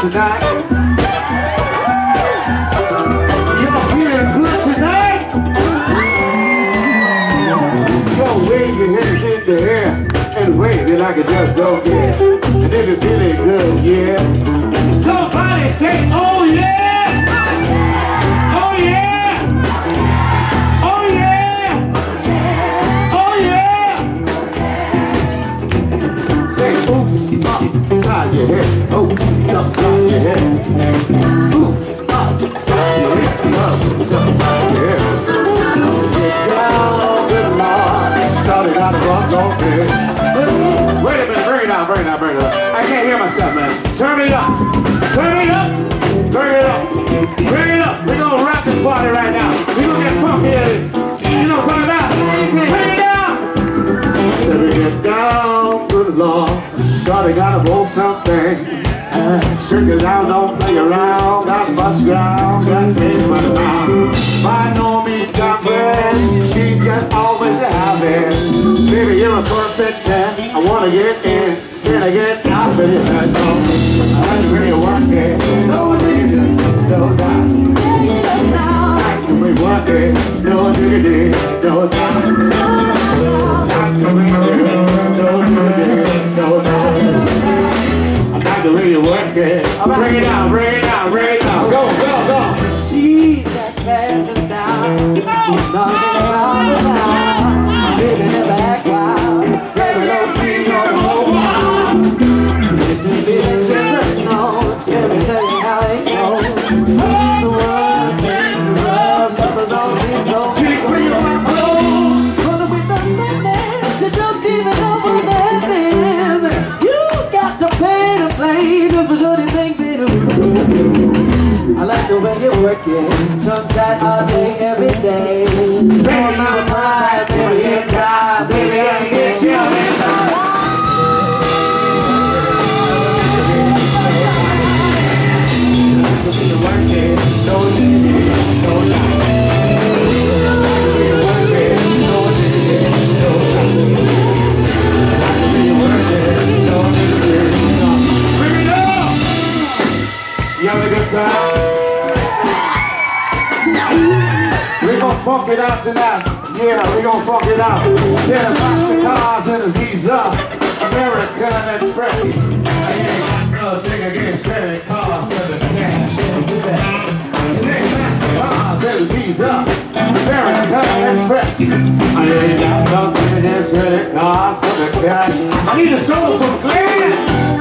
tonight? Y'all feeling good tonight? Y'all wave your hands in the air and wave it like it just don't care. And if you're feeling good, yeah. gotta roll something. Uh, Stick around, don't play around. Got much ground, got basement around. By no means I'm she's got always a habit. Baby, you're a perfect ten. I wanna get in, then I get out, but you. working. Chunk that all day, every day. Baby, I'm alive, baby, I'm alive, baby, I get you. Did MasterCards and a visa, American Express. I ain't got nothing against credit cards, but the cash is the best. Six MasterCards and a visa, American Express. I ain't got nothing against credit cards, but the cash. I need a soul from Glenn.